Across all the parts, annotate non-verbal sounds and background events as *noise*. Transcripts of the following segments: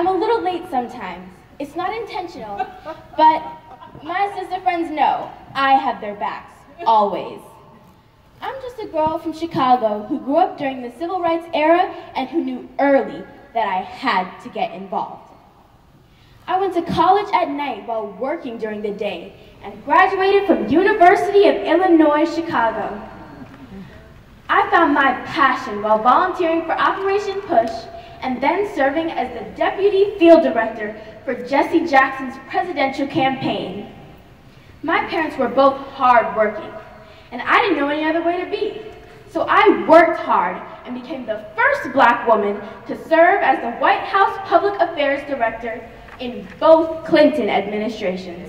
I'm a little late sometimes. It's not intentional, but my sister friends know I have their backs, always. I'm just a girl from Chicago who grew up during the civil rights era and who knew early that I had to get involved. I went to college at night while working during the day and graduated from University of Illinois, Chicago. I found my passion while volunteering for Operation Push and then serving as the Deputy Field Director for Jesse Jackson's presidential campaign. My parents were both hardworking, and I didn't know any other way to be. So I worked hard and became the first black woman to serve as the White House Public Affairs Director in both Clinton administrations.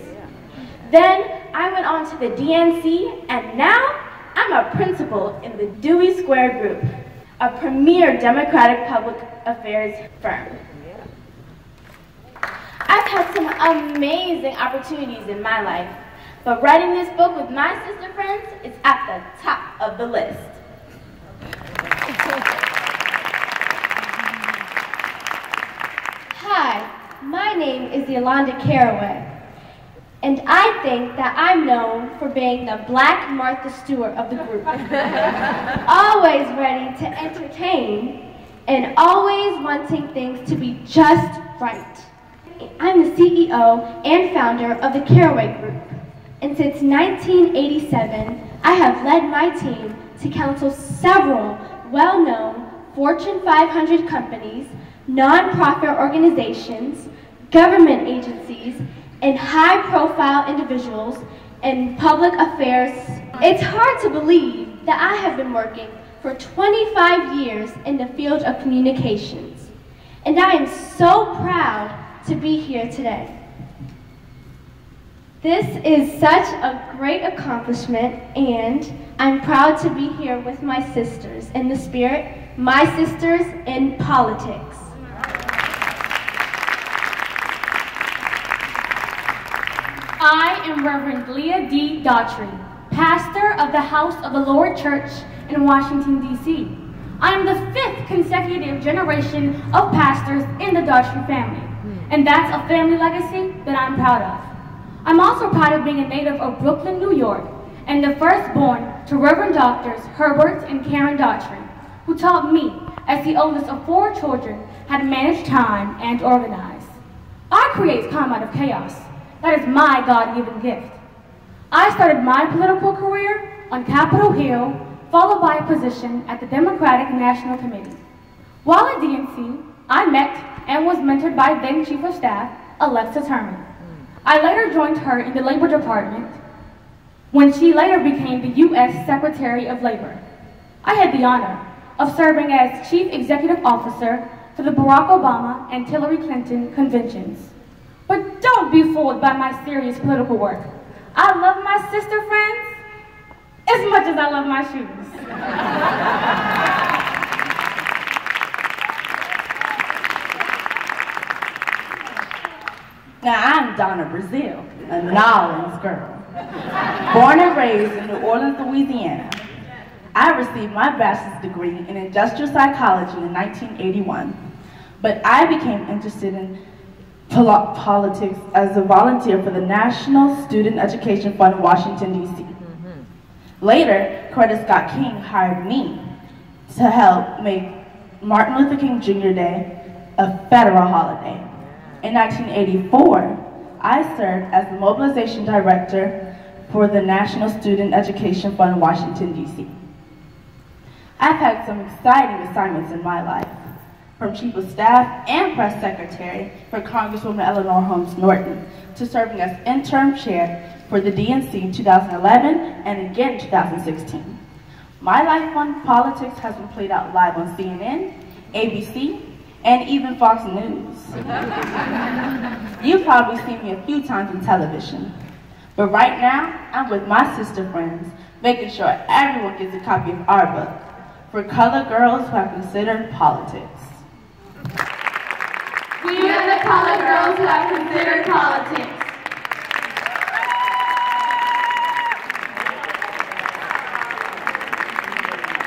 Then I went on to the DNC, and now I'm a principal in the Dewey Square Group, a premier Democratic public affairs firm. I've had some amazing opportunities in my life, but writing this book with my sister friends is at the top of the list. *laughs* Hi, my name is Yolanda Caraway, and I think that I'm known for being the Black Martha Stewart of the group. *laughs* always ready to entertain and always wanting things to be just right. I'm the CEO and founder of the Caraway Group, and since 1987, I have led my team to counsel several well-known Fortune 500 companies, nonprofit organizations, government agencies, and high-profile individuals in public affairs. It's hard to believe that I have been working for 25 years in the field of communications, and I am so proud to be here today. This is such a great accomplishment, and I'm proud to be here with my sisters in the spirit, my sisters in politics. I am Reverend Leah D. Daughtry, pastor of the House of the Lord Church in Washington, D.C. I am the fifth consecutive generation of pastors in the Daughtry family, and that's a family legacy that I'm proud of. I'm also proud of being a native of Brooklyn, New York, and the firstborn to Reverend Doctors Herbert and Karen Daughtry, who taught me, as the oldest of four children, how to manage time and organize. I create calm out of chaos. That is my God-given gift. I started my political career on Capitol Hill, followed by a position at the Democratic National Committee. While at DNC, I met and was mentored by then Chief of Staff, Alexis Herman. I later joined her in the Labor Department when she later became the U.S. Secretary of Labor. I had the honor of serving as Chief Executive Officer for the Barack Obama and Hillary Clinton conventions. Be fooled by my serious political work. I love my sister friends as much as I love my shoes. *laughs* Now, I'm Donna Brazile, a Nolens girl. Born and raised in New Orleans, Louisiana, I received my bachelor's degree in industrial psychology in 1981, but I became interested in politics as a volunteer for the National Student Education Fund in Washington, D.C. Mm-hmm. Later, Coretta Scott King hired me to help make Martin Luther King Jr. Day a federal holiday. In 1984, I served as the mobilization director for the National Student Education Fund, Washington, D.C. I've had some exciting assignments in my life, from Chief of Staff and Press Secretary for Congresswoman Eleanor Holmes Norton to serving as interim chair for the DNC in 2011 and again in 2016. My life on politics has been played out live on CNN, ABC, and even Fox News. *laughs* You've probably seen me a few times on television. But right now, I'm with my sister friends, making sure everyone gets a copy of our book, For Color Girls Who Have Considered Politics. We are the colored girls who have considered politics.